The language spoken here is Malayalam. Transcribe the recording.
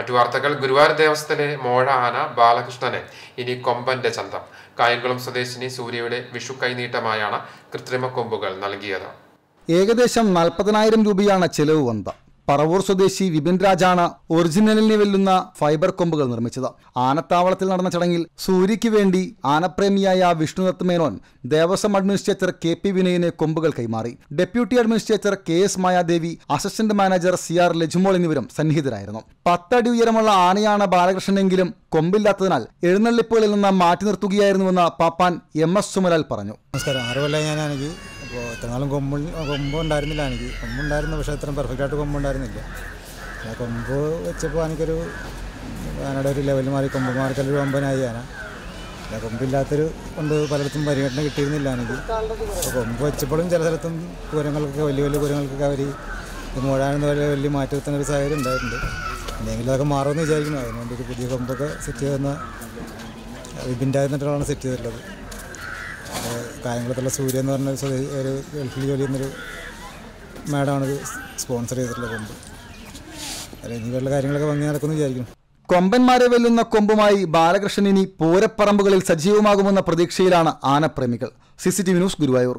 മറ്റു വാർത്തകൾ ഗുരുവായൂർ ദേവസ്ഥത്തിലെ മോഴ ആന ബാലകൃഷ്ണന് ഇനി കൊമ്പന്റെ ചന്തം. കായംകുളം സ്വദേശിനി സൂര്യയുടെ വിഷു കൈനീട്ടമായാണ് കൃത്രിമ കൊമ്പുകൾ നൽകിയത്. ഏകദേശം നാൽപ്പതിനായിരം രൂപയാണ് ചെലവ് വന്നത്. പറവൂർ സ്വദേശി വിപിൻ രാജാണ് ഒറിജിനലിനെ വെല്ലുന്ന ഫൈബർ കൊമ്പുകൾ നിർമ്മിച്ചത്. ആനത്താവളത്തിൽ നടന്ന ചടങ്ങിൽ സൂര്യയ്ക്ക് വേണ്ടി ആനപ്രേമിയായ Vishnudath Menon Devaswom administrator K P വിനയന് കൊമ്പുകൾ കൈമാറി. Deputy administrator K S Mayadevi assistant manager C R Lajumol എന്നിവരും സന്നിഹിതരായിരുന്നു. പത്തടി ഉയരമുള്ള ആനയാണ് ബാലകൃഷ്ണനെങ്കിലും കൊമ്പില്ലാത്തതിനാൽ എഴുന്നള്ളിപ്പുകളിൽ നിന്ന് മാറ്റി നിർത്തുകയായിരുന്നുവെന്ന് പാപ്പാൻ എം എസ് സുമലാൽ പറഞ്ഞു. നമസ്കാരം. അറിവല്ല ഞാനാണെങ്കിൽ അപ്പോൾ ഇത്രനാളും കൊമ്പ് കൊമ്പ് ഉണ്ടായിരുന്നില്ല എനിക്ക്. കൊമ്പുണ്ടായിരുന്നു പക്ഷേ ഇത്രയും പെർഫെക്റ്റ് ആയിട്ട് കൊമ്പുണ്ടായിരുന്നില്ല ആ കൊമ്പ് വെച്ചപ്പോൾ എനിക്കൊരു ആനയുടെ ഒരു ലെവൽ മാറി കൊമ്പ് മാർക്കലൊരു കൊമ്പനായി ആന. പിന്നെ കൊമ്പില്ലാത്തൊരു കൊണ്ട് പലയിടത്തും പരിഗണന കിട്ടിയിരുന്നില്ല എനിക്ക് കൊമ്പ് വെച്ചപ്പോഴും ചില സ്ഥലത്തും പൂരങ്ങൾക്കൊക്കെ വലിയ വലിയ പൂരങ്ങൾക്കൊക്കെ അവർ മൂഴാനെന്ന് വലിയ വലിയ മാറ്റി വരുത്തുന്ന ഒരു സാഹചര്യം ഉണ്ടായിട്ടുണ്ട്. എന്തെങ്കിലും അതൊക്കെ മാറുമെന്ന് വിചാരിക്കുന്നു. അതിനുവേണ്ടി ഒരു പുതിയ കൊമ്പൊക്കെ സെറ്റ് ചെയ്യുന്ന വിബിന്റായിരുന്നിട്ടാണ് സെറ്റ് ചെയ്തിട്ടുള്ളത്. കായംകുളത്തുള്ള സൂര്യ എന്ന് പറഞ്ഞ ഒരു ഗൾഫിൽ ജോലി ചെയ്യുന്നൊരു മാഡമാണ് ഇത് സ്പോൺസർ ചെയ്തിട്ടുള്ള കൊമ്പ്. അല്ല കാര്യങ്ങളൊക്കെ ഭംഗി നടക്കുന്നു വിചാരിക്കുന്നു. കൊമ്പന്മാരെ വെല്ലുന്ന കൊമ്പുമായി ബാലകൃഷ്ണൻ ഇനി പൂരപ്പറമ്പുകളിൽ സജീവമാകുമെന്ന പ്രതീക്ഷയിലാണ് ആനപ്രേമികൾ. C C T V news Guruvayur.